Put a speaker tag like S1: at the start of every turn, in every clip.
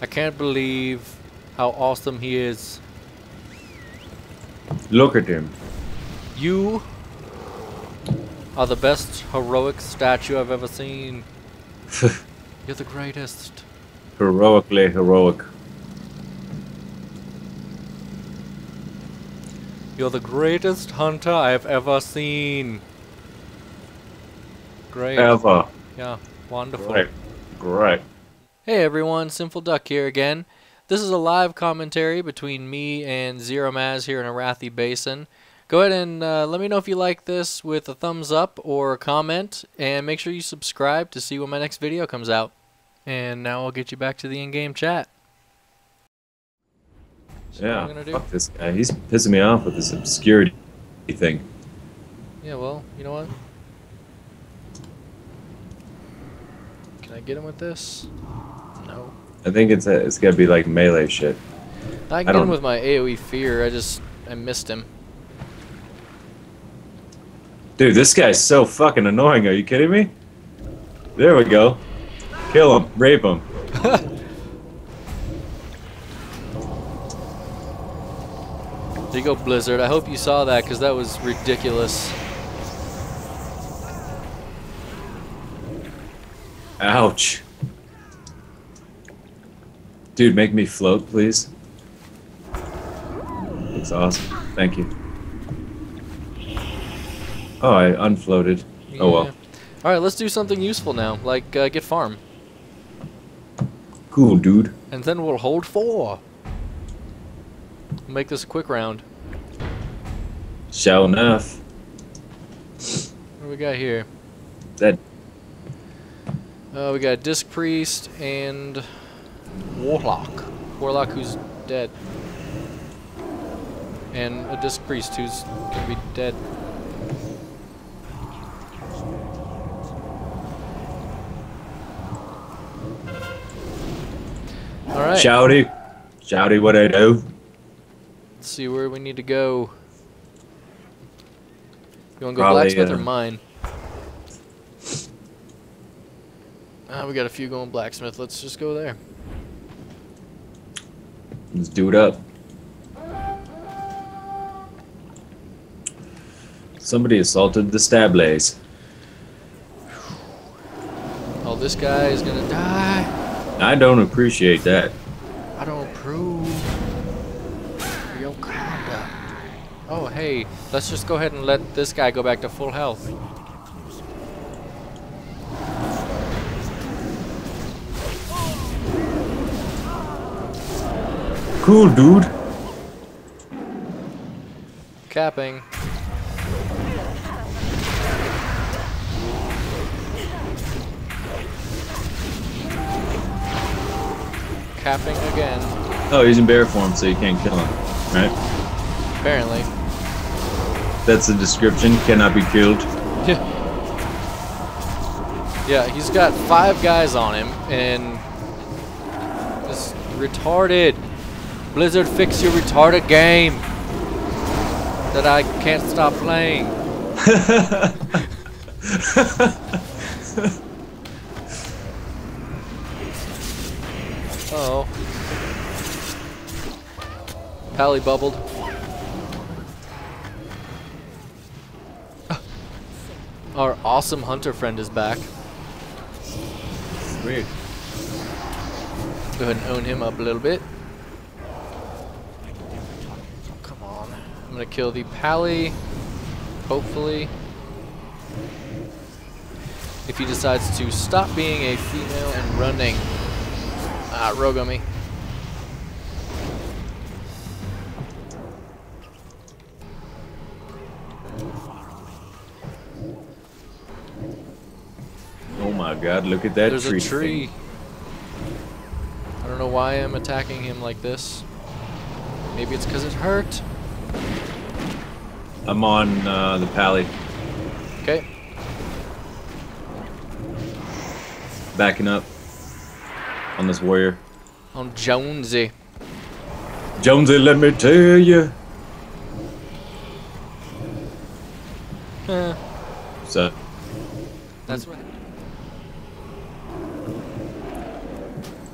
S1: I can't believe how awesome he is.
S2: Look at him.
S1: You are the best heroic statue I've ever seen. You're the greatest.
S2: Heroically heroic.
S1: You're the greatest hunter I've ever seen. Great.
S2: Ever.
S1: Yeah, wonderful.
S2: Great. Great.
S1: Hey everyone, SinnfullDuck here again. This is a live commentary between me and Zeromaz here in Arathi Basin. Go ahead and uh, let me know if you like this with a thumbs up or a comment, and make sure you subscribe to see when my next video comes out. And now I'll get you back to the in-game chat. So
S2: yeah.
S1: I'm gonna do?
S2: Fuck this guy. He's pissing me off with this obscurity thing.
S1: Yeah, well, you know what? Can I get him with this? No.
S2: I think it's a, it's gotta be like melee shit.
S1: I can
S2: I
S1: him with my AoE fear, I just, I missed him.
S2: Dude, this guy's so fucking annoying. Are you kidding me? There we go. Kill him. Rape him.
S1: There you go, Blizzard. I hope you saw that because that was ridiculous.
S2: Ouch. Dude, make me float, please. Looks awesome. Thank you. Oh, I unfloated. Oh well.
S1: All right, let's do something useful now, like uh, get farm,
S2: Cool, dude.
S1: and then we'll hold four. Make this a quick round.
S2: Sure enough.
S1: What do we got here?
S2: That
S1: Uh, we got Disc Priest and Warlock. Warlock who's dead. And a Disc Priest who's gonna be dead. Alright,
S2: shouty. Shouty what I do.
S1: let's see where we need to go. You wanna go
S2: Probably,
S1: blacksmith or
S2: uh,
S1: mine? Uh, we got a few going blacksmith. Let's just go there.
S2: Let's do it up. Somebody assaulted the Stables.
S1: Oh, this guy is gonna die.
S2: I don't appreciate that.
S1: I don't approve your conduct. Oh, hey, let's just go ahead and let this guy go back to full health.
S2: Cool, dude.
S1: Capping. Capping again,
S2: Oh, he's in bear form, so you can't kill him. Right?
S1: apparently.
S2: That's the description. Cannot be killed.
S1: Yeah. Yeah, he's got five guys on him, and it's retarded. Blizzard, fix your retarded game that I can't stop playing. Uh oh. Pally bubbled. Our awesome hunter friend is back.
S2: Weird.
S1: Go ahead and own him up a little bit. Come on. I'm gonna kill the Pally. Hopefully. If he decides to stop being a female and running. Ah, rogue on me.
S2: Oh my god, look at that
S1: There's
S2: tree.
S1: a tree. I don't know why I'm attacking him like this. Maybe it's because it hurt.
S2: I'm on uh, the pally.
S1: Okay.
S2: Backing up. On this warrior.
S1: On Jonesy.
S2: Jonesy, let me tell you.
S1: Eh,
S2: So,
S1: that's what.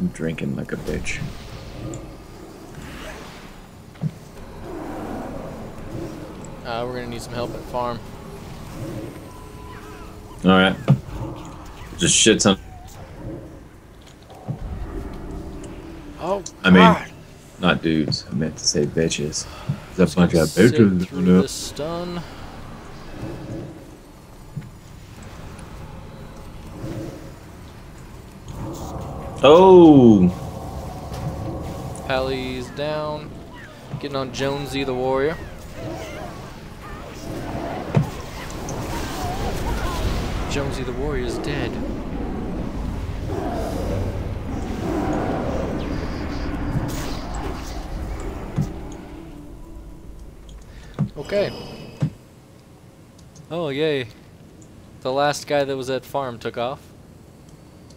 S2: I'm drinking like a bitch.
S1: Uh, we're gonna need some help at farm.
S2: Alright. Just shit ton.
S1: Oh,
S2: I mean,
S1: God.
S2: not dudes. I meant to say bitches. There's a bunch of bitches.
S1: through
S2: you know?
S1: this stun.
S2: Oh!
S1: Pally's down. Getting on Jonesy the warrior. Jonesy the warrior is dead. Okay. Oh yay. The last guy that was at farm took off.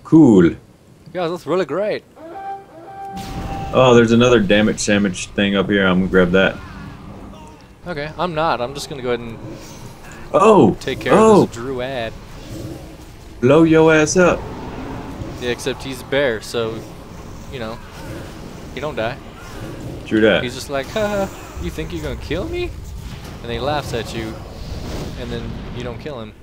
S2: Cool.
S1: Yeah, that's really great.
S2: Oh, there's another damage sandwich thing up here. I'm gonna grab that.
S1: Okay, I'm not. I'm just gonna go ahead and
S2: Oh!
S1: take care
S2: oh!
S1: of this oh! druid.
S2: Blow your ass up.
S1: Yeah, except he's a bear, so you know he don't die.
S2: True that.
S1: He's just like, haha, you think you're gonna kill me? And he laughs at you, and then you don't kill him.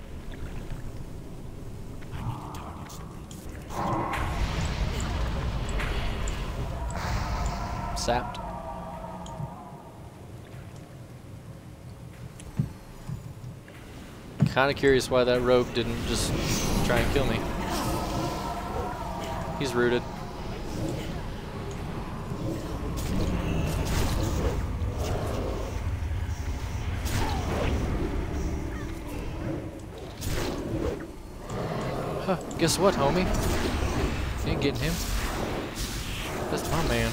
S1: Sapped. Kind of curious why that rogue didn't just try and kill me. He's rooted. Huh, guess what, homie? Ain't getting him. That's my man.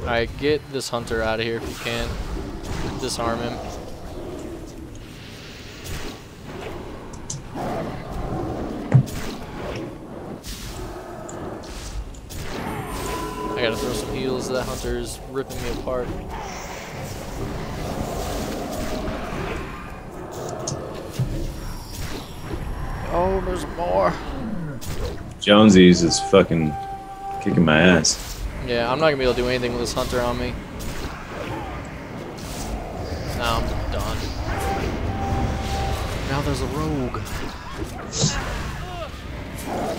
S1: Alright, get this hunter out of here if you can. Disarm him. I gotta throw some heals. That hunter's ripping me apart. Oh, there's more.
S2: Jonesy's is fucking kicking my ass.
S1: Yeah, I'm not gonna be able to do anything with this hunter on me. Now I'm done. Now there's a rogue.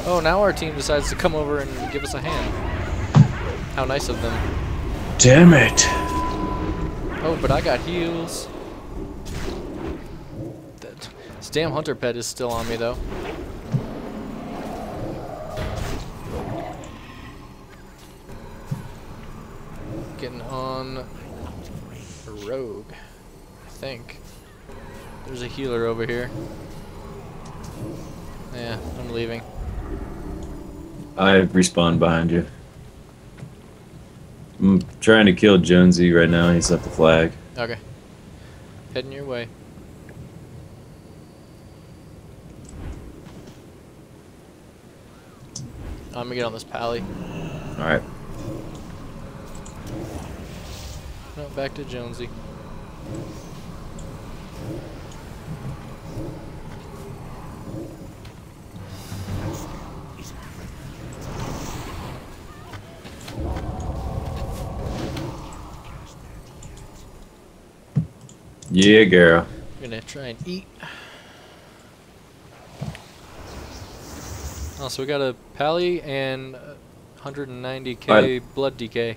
S1: Oh, now our team decides to come over and give us a hand. How nice of them.
S2: Damn it.
S1: Oh, but I got heals. That this damn hunter pet is still on me though. Getting on a rogue, I think. There's a healer over here. Yeah, I'm leaving.
S2: I respawn behind you. I'm trying to kill Jonesy right now. He's up the flag.
S1: Okay. Heading your way. I'm gonna get on this pally.
S2: Alright.
S1: No, back to Jonesy.
S2: Yeah, girl.
S1: I'm gonna try and eat. Oh, so we got a pally and uh, 190k
S2: Alright.
S1: blood
S2: DK.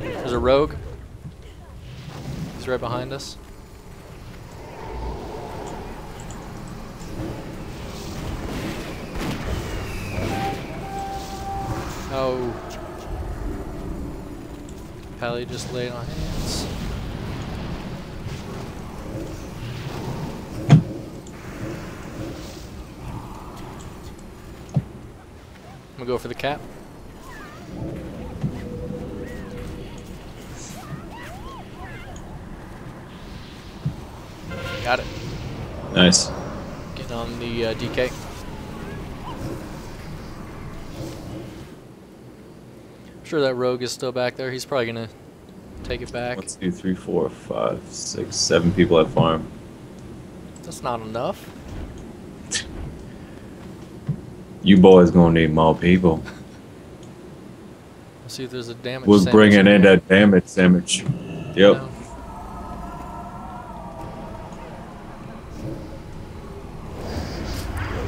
S1: There's a rogue. Right behind us. Oh. Pally just laid on hands. I'm gonna go for the cap. Got it.
S2: Nice.
S1: Getting on the uh, DK. sure that rogue is still back there. He's probably gonna Take it back.
S2: One, two, three, four, five, six, seven people at farm.
S1: That's not enough.
S2: You boys gonna need more people.
S1: Let's see if there's a damage.
S2: We're bringing in that damage sandwich. Yep.
S1: No.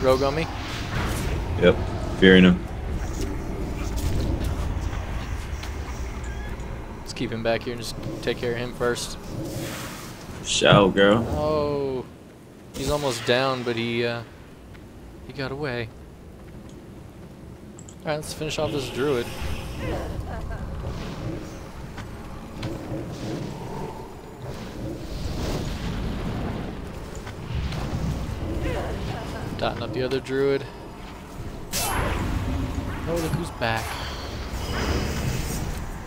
S1: Rogue on me.
S2: Yep. Fearing him.
S1: Let's keep him back here and just take care of him first.
S2: Shout, girl.
S1: Oh, he's almost down, but he uh, he got away. All right, let's finish off this druid. Dotting up the other druid. Oh, look who's back.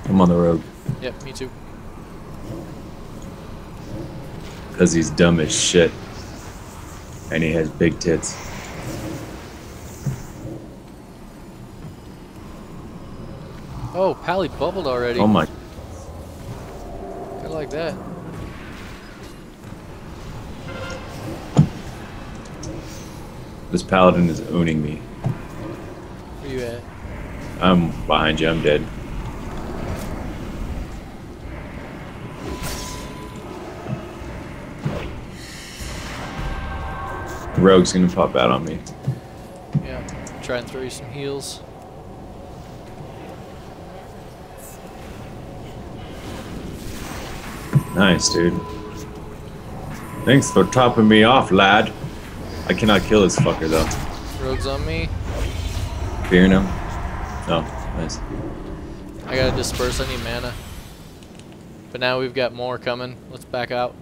S2: I'm on the road.
S1: Yep, me too.
S2: Because he's dumb as shit. And he has big tits.
S1: Oh, Pally bubbled already.
S2: Oh my.
S1: I like that.
S2: This paladin is owning me.
S1: Where you at?
S2: I'm behind you. I'm dead. Rogue's gonna pop out on me.
S1: Yeah, try and throw you some heals.
S2: Nice, dude. Thanks for topping me off, lad. I cannot kill this fucker though.
S1: Rogues on me.
S2: Fearing him. Oh, nice.
S1: I gotta disperse. I need mana. But now we've got more coming. Let's back out.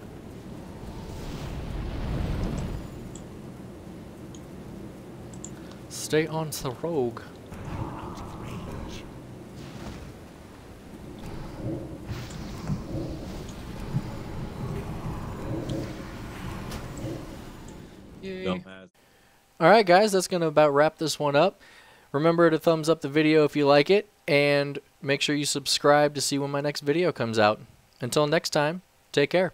S1: Stay on the rogue. Yay.
S2: Dumbass.
S1: Alright guys, that's going to about wrap this one up. Remember to thumbs up the video if you like it, and make sure you subscribe to see when my next video comes out. Until next time, take care.